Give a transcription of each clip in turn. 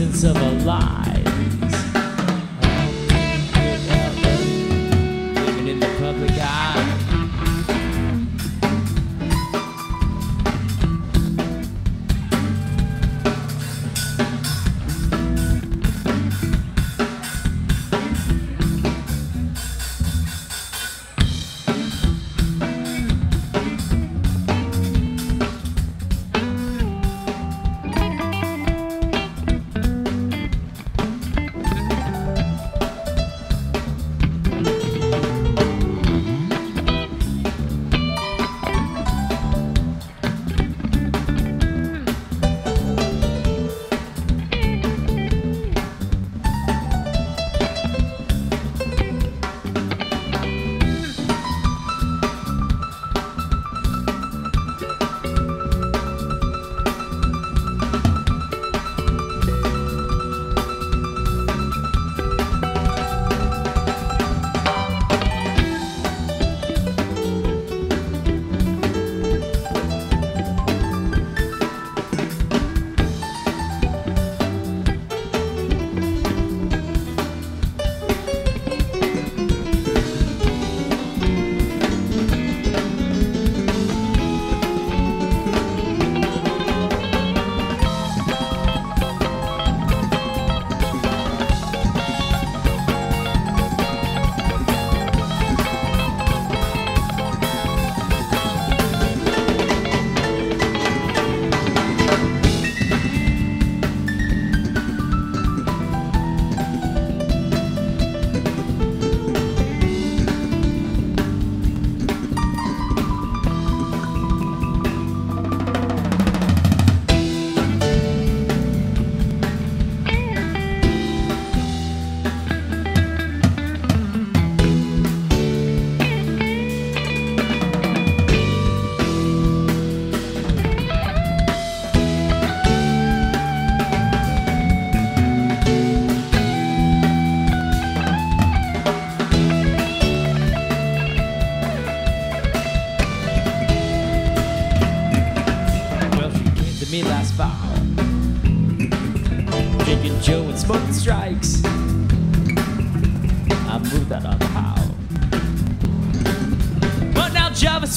essence of a lives.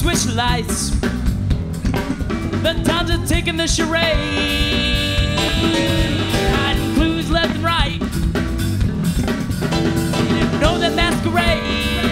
Switch lights. The times are taking the charade. Hiding clues left and right. Didn't know that masquerade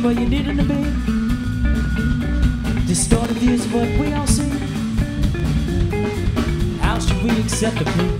Get where you need them to be. Distorted views of what we all see. How should we accept the plea?